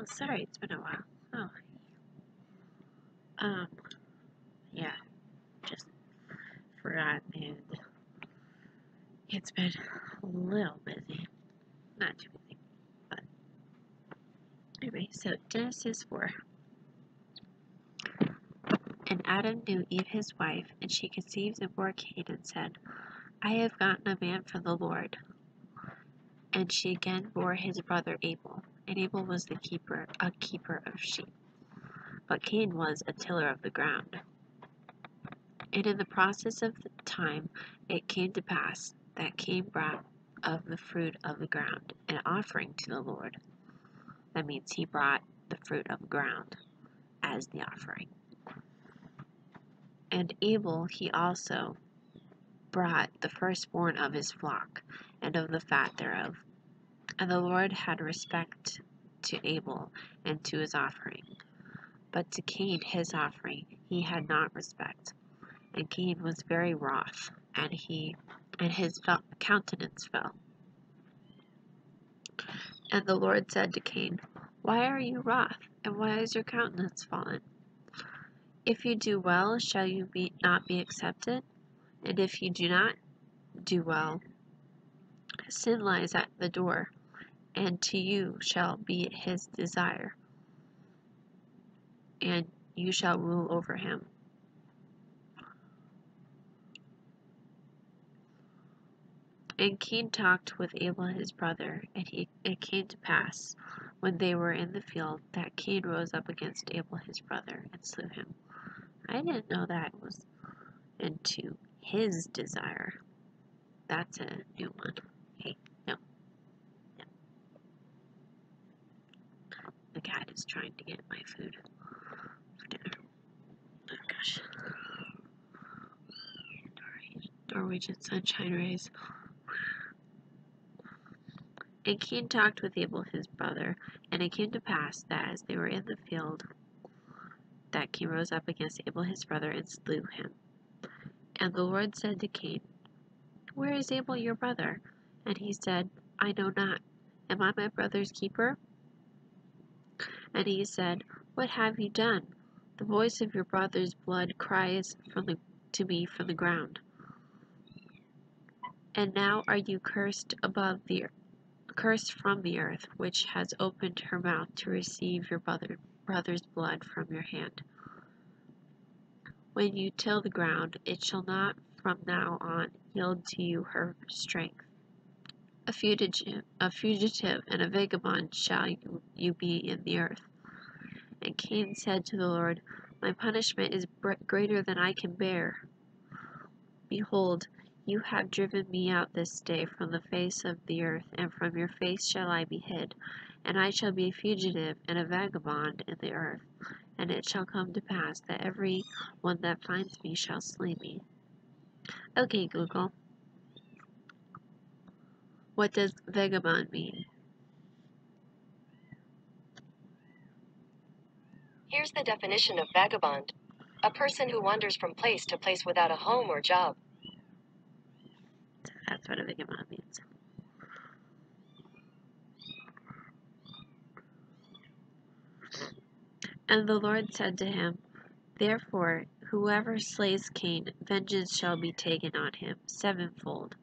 Oh, sorry, it's been a while. Oh. Um, yeah, just forgot and it's been a little busy. Not too busy, but anyway, so Genesis 4. And Adam knew Eve his wife, and she conceived and bore Cain and said, I have gotten a man from the Lord. And she again bore his brother Abel, and Abel was the keeper, a keeper of sheep, but Cain was a tiller of the ground. And in the process of the time it came to pass that Cain brought of the fruit of the ground an offering to the Lord. That means he brought the fruit of the ground as the offering. And Abel he also brought the firstborn of his flock and of the fat thereof. And the Lord had respect to Abel and to his offering. But to Cain his offering he had not respect. And Cain was very wroth, and he and his countenance fell. And the Lord said to Cain, Why are you wroth, and why is your countenance fallen? If you do well, shall you be, not be accepted? And if you do not do well, sin lies at the door, and to you shall be his desire, and you shall rule over him. And Cain talked with Abel his brother, and he, it came to pass, when they were in the field, that Cain rose up against Abel his brother, and slew him. I didn't know that was into his desire. That's a new one. Hey, The cat is trying to get my food for dinner. Oh gosh. Norwegian sunshine rays. And Cain talked with Abel his brother, and it came to pass that as they were in the field, that Cain rose up against Abel his brother and slew him. And the Lord said to Cain, Where is Abel your brother? And he said, I know not. Am I my brother's keeper? And he said, What have you done? The voice of your brother's blood cries from the, to me from the ground. And now are you cursed above the cursed from the earth, which has opened her mouth to receive your brother, brother's blood from your hand. When you till the ground, it shall not from now on yield to you her strength. A fugitive, a fugitive and a vagabond shall you, you be in the earth. And Cain said to the Lord, My punishment is greater than I can bear. Behold, you have driven me out this day from the face of the earth, and from your face shall I be hid. And I shall be a fugitive and a vagabond in the earth. And it shall come to pass that every one that finds me shall slay me. Okay, Google. What does vagabond mean? Here's the definition of vagabond a person who wanders from place to place without a home or job. That's what a vagabond means. And the Lord said to him, Therefore, whoever slays Cain, vengeance shall be taken on him sevenfold.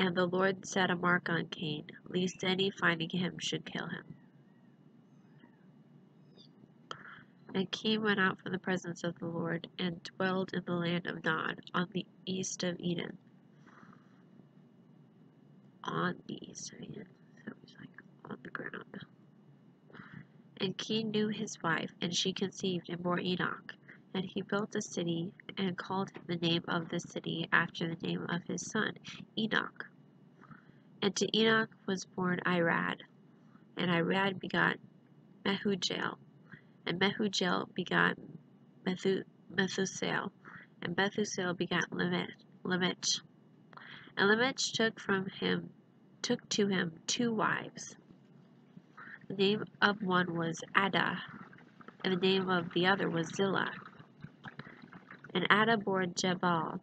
And the Lord set a mark on Cain, lest any finding him should kill him. And Cain went out from the presence of the Lord, and dwelled in the land of Nod, on the east of Eden on these. I mean, so he's like on the ground. And Cain knew his wife, and she conceived and bore Enoch. And he built a city, and called the name of the city after the name of his son, Enoch. And to Enoch was born Irad, and Irad begot Mehujael, and Mehujael begot Methu- Methusael, and Methusael begot Lamech. And Lamech took from him took to him two wives. The name of one was Ada, and the name of the other was Zillah. And Ada bore Jabal,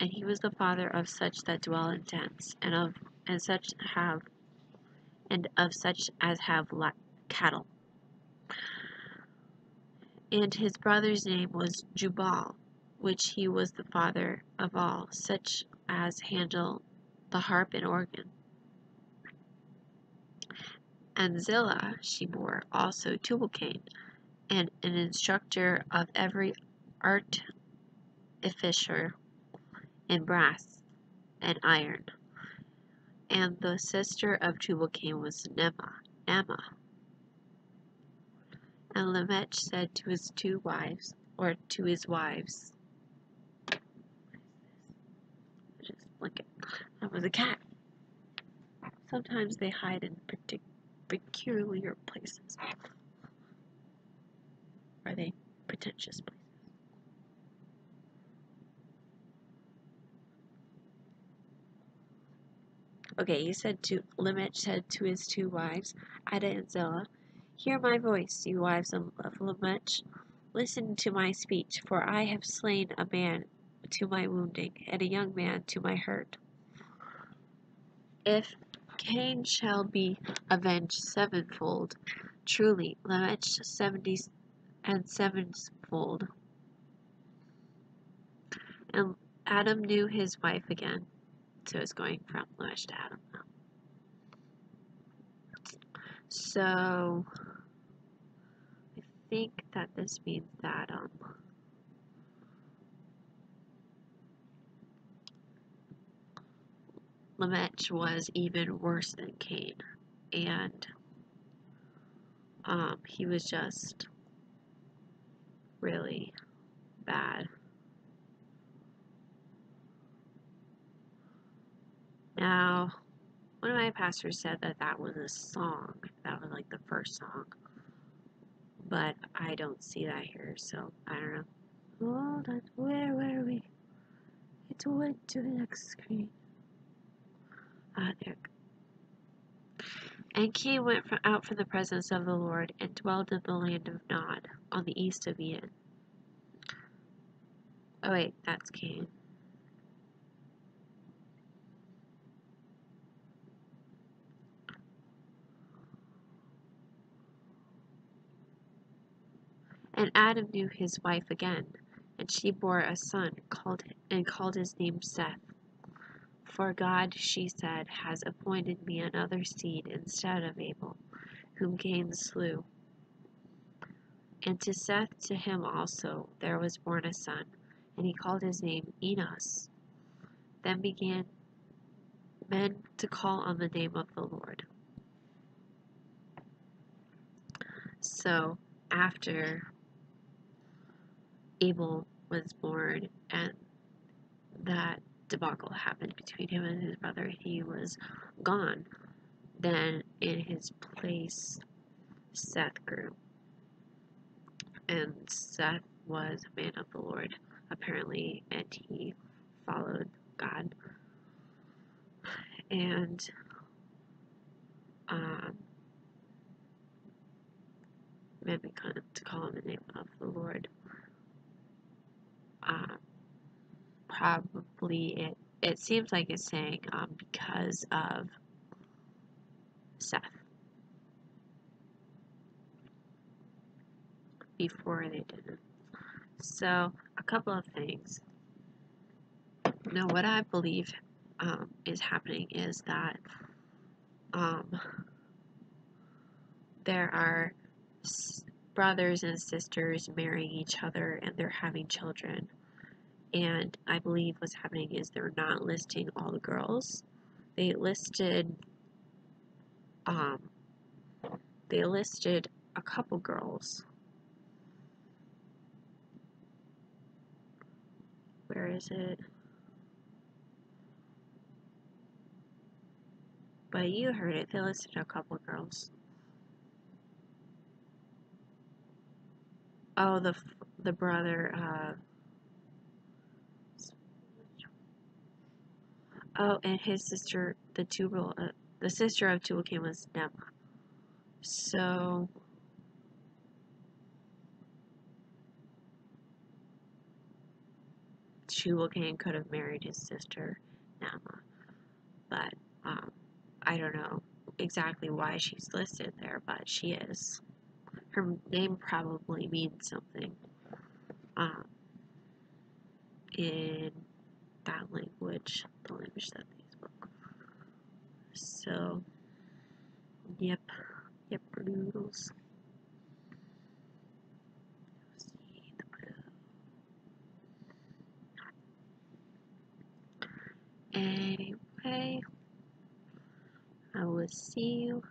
and he was the father of such that dwell in tents, and of and such have and of such as have cattle. And his brother's name was Jubal, which he was the father of all such as handle the harp and organ. And Zillah she bore also Tubal-Cain, and an instructor of every art artificer in brass and iron. And the sister of Tubal-Cain was Nema. Nama. And Lamech said to his two wives, or to his wives, just blink it. That was a cat. Sometimes they hide in peculiar places. Are they pretentious places? Okay, he said to Lamech said to his two wives, Ada and Zillah, Hear my voice, you wives of Lamech. Listen to my speech, for I have slain a man to my wounding, and a young man to my hurt. If Cain shall be avenged sevenfold, truly Lamech seventy and sevenfold. And Adam knew his wife again. So it's going from Lamech to Adam. So I think that this means that um Lamech was even worse than Cain and um he was just really bad. Now, one of my pastors said that that was a song. That was like the first song. But I don't see that here, so I don't know. Hold on, where were we? It went to the next screen. Ah, there. And Cain went from, out from the presence of the Lord and dwelled in the land of Nod on the east of Eden. Oh wait, that's Cain. And Adam knew his wife again, and she bore a son called and called his name Seth. For God, she said, has appointed me another seed instead of Abel, whom Cain slew. And to Seth, to him also, there was born a son, and he called his name Enos. Then began men to call on the name of the Lord. So, after Abel was born and that debacle happened between him and his brother, he was gone. Then in his place, Seth grew. And Seth was a man of the Lord, apparently, and he followed God. And um, began to call him the name of the Lord. Um, probably it it seems like it's saying um, because of Seth. Before they didn't. So, a couple of things. Now, what I believe um, is happening is that um, there are brothers and sisters marrying each other and they're having children. And I believe what's happening is they're not listing all the girls. They listed um, they listed a couple girls. Where is it? But you heard it. They listed a couple girls. Oh, the the brother. Uh, oh, and his sister, the Tubal, uh, the sister of Tubal-Cain was Nema. So Tubal-Cain could have married his sister Nama, but um, I don't know exactly why she's listed there, but she is. her name probably means something um, in that language, the language that they spoke. So, yep, yep, noodles. Anyway, I will see you